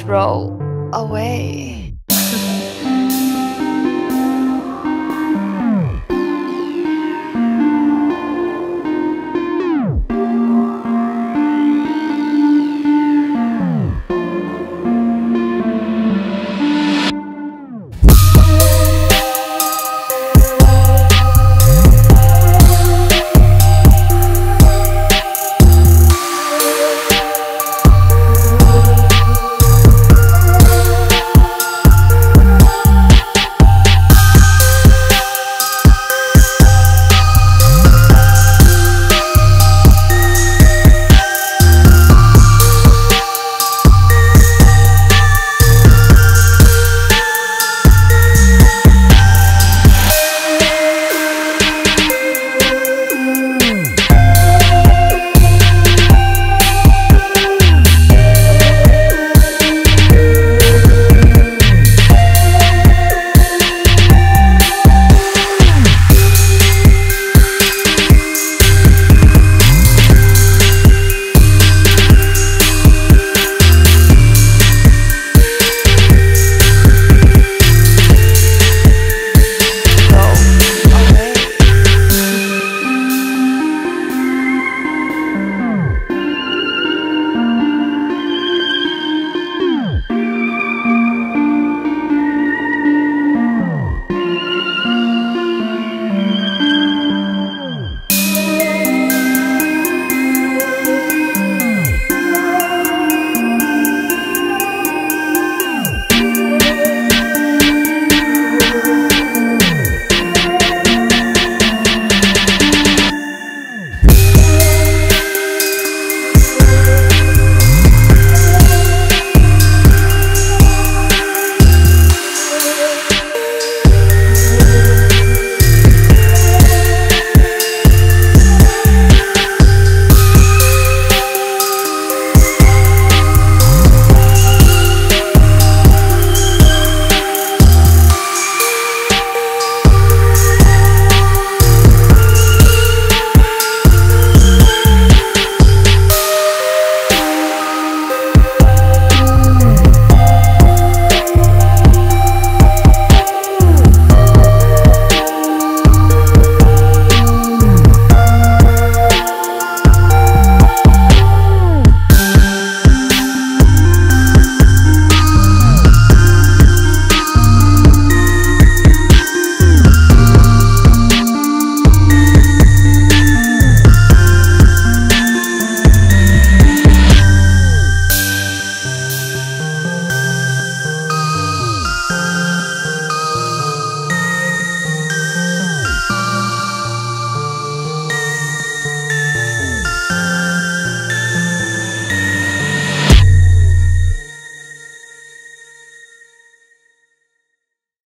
throw away.